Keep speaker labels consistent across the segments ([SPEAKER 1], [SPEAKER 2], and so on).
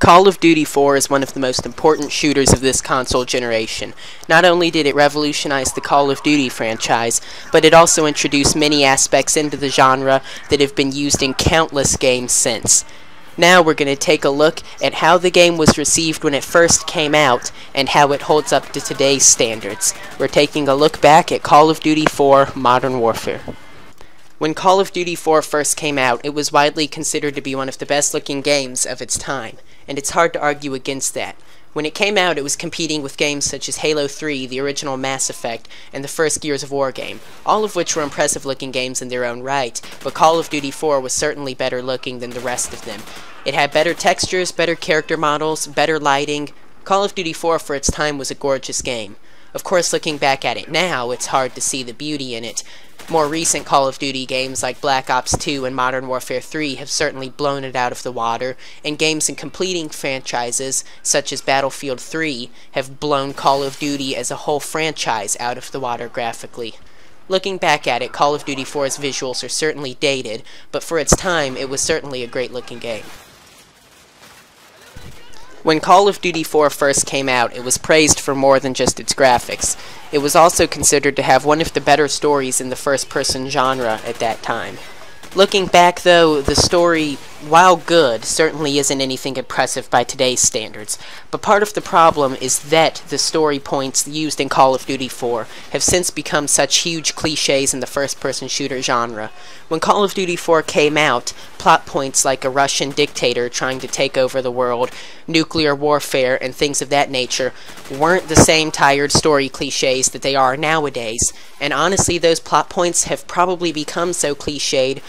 [SPEAKER 1] Call of Duty 4 is one of the most important shooters of this console generation. Not only did it revolutionize the Call of Duty franchise, but it also introduced many aspects into the genre that have been used in countless games since. Now we're going to take a look at how the game was received when it first came out and how it holds up to today's standards. We're taking a look back at Call of Duty 4 Modern Warfare. When Call of Duty 4 first came out, it was widely considered to be one of the best looking games of its time and it's hard to argue against that. When it came out, it was competing with games such as Halo 3, the original Mass Effect, and the first Gears of War game, all of which were impressive looking games in their own right, but Call of Duty 4 was certainly better looking than the rest of them. It had better textures, better character models, better lighting. Call of Duty 4 for its time was a gorgeous game. Of course, looking back at it now, it's hard to see the beauty in it, more recent Call of Duty games like Black Ops 2 and Modern Warfare 3 have certainly blown it out of the water, and games in completing franchises, such as Battlefield 3, have blown Call of Duty as a whole franchise out of the water graphically. Looking back at it, Call of Duty 4's visuals are certainly dated, but for its time, it was certainly a great looking game. When Call of Duty 4 first came out, it was praised for more than just its graphics. It was also considered to have one of the better stories in the first-person genre at that time. Looking back, though, the story, while good, certainly isn't anything impressive by today's standards. But part of the problem is that the story points used in Call of Duty 4 have since become such huge cliches in the first-person shooter genre. When Call of Duty 4 came out, plot points like a Russian dictator trying to take over the world, nuclear warfare, and things of that nature weren't the same tired story cliches that they are nowadays. And honestly, those plot points have probably become so cliched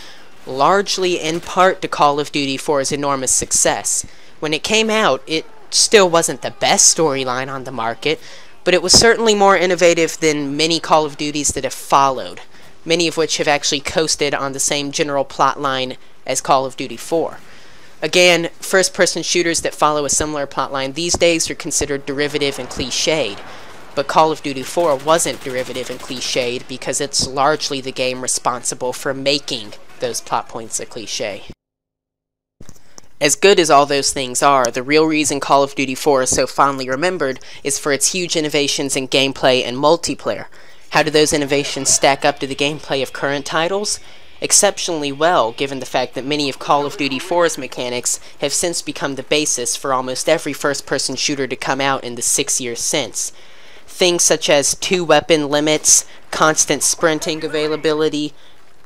[SPEAKER 1] largely in part to Call of Duty for 4's enormous success. When it came out, it still wasn't the best storyline on the market, but it was certainly more innovative than many Call of Duties that have followed, many of which have actually coasted on the same general plot line as Call of Duty 4. Again, first-person shooters that follow a similar plotline these days are considered derivative and cliched, but Call of Duty 4 wasn't derivative and cliched because it's largely the game responsible for making those plot points a cliche. As good as all those things are, the real reason Call of Duty 4 is so fondly remembered is for its huge innovations in gameplay and multiplayer. How do those innovations stack up to the gameplay of current titles? Exceptionally well, given the fact that many of Call of Duty 4's mechanics have since become the basis for almost every first-person shooter to come out in the six years since. Things such as two-weapon limits, constant sprinting availability,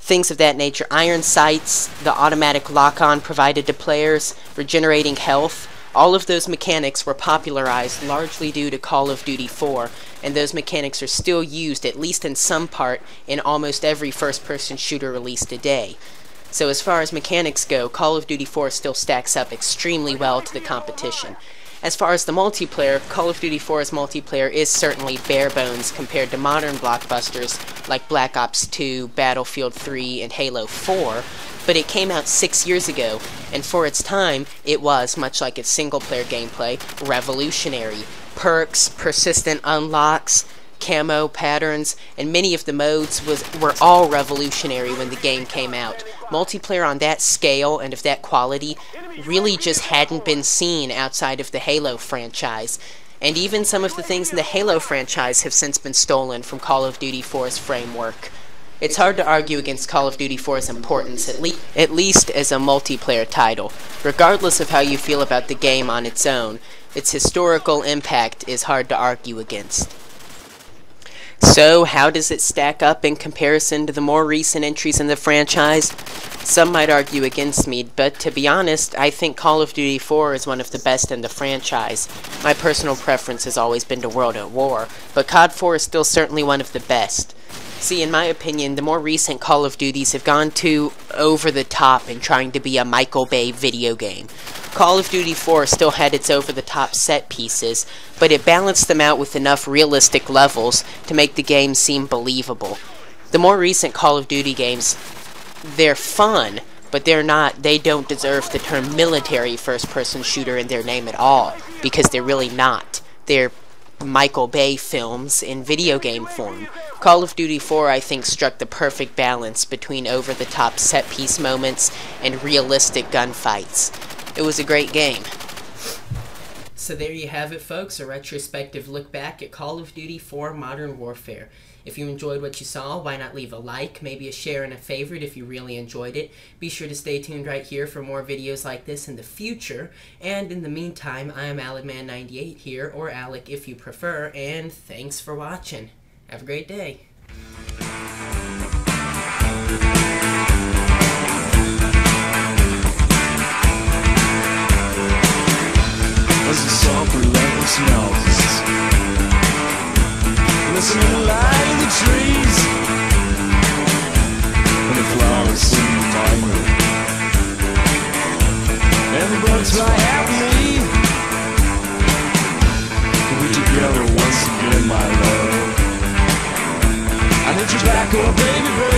[SPEAKER 1] things of that nature. Iron sights, the automatic lock-on provided to players, regenerating health, all of those mechanics were popularized largely due to Call of Duty 4, and those mechanics are still used, at least in some part, in almost every first-person shooter released today. So as far as mechanics go, Call of Duty 4 still stacks up extremely well to the competition. As far as the multiplayer, Call of Duty 4's multiplayer is certainly bare bones compared to modern blockbusters like Black Ops 2, Battlefield 3, and Halo 4, but it came out six years ago, and for its time, it was, much like its single-player gameplay, revolutionary. Perks, persistent unlocks, camo patterns, and many of the modes was were all revolutionary when the game came out. Multiplayer on that scale and of that quality really just hadn't been seen outside of the Halo franchise. And even some of the things in the Halo franchise have since been stolen from Call of Duty 4's framework. It's hard to argue against Call of Duty 4's importance, at, le at least as a multiplayer title. Regardless of how you feel about the game on its own, its historical impact is hard to argue against. So, how does it stack up in comparison to the more recent entries in the franchise? Some might argue against me, but to be honest, I think Call of Duty 4 is one of the best in the franchise. My personal preference has always been to World at War, but COD 4 is still certainly one of the best. See, in my opinion, the more recent Call of Duties have gone too over the top in trying to be a Michael Bay video game. Call of Duty 4 still had its over the top set pieces, but it balanced them out with enough realistic levels to make the game seem believable. The more recent Call of Duty games, they're fun, but they're not, they don't deserve the term military first person shooter in their name at all, because they're really not. They're Michael Bay films in video game form. Call of Duty 4, I think, struck the perfect balance between over-the-top set-piece moments and realistic gunfights. It was a great game. So there you have it, folks, a retrospective look back at Call of Duty 4 Modern Warfare. If you enjoyed what you saw, why not leave a like, maybe a share and a favorite if you really enjoyed it. Be sure to stay tuned right here for more videos like this in the future. And in the meantime, I am AlecMan98 here, or Alec if you prefer, and thanks for watching. Have a great day.
[SPEAKER 2] as the soft relentless melts Listen to the light of the trees. And the flowers sing timely And the birds fly happily. We're together once again, my love Back, oh baby, baby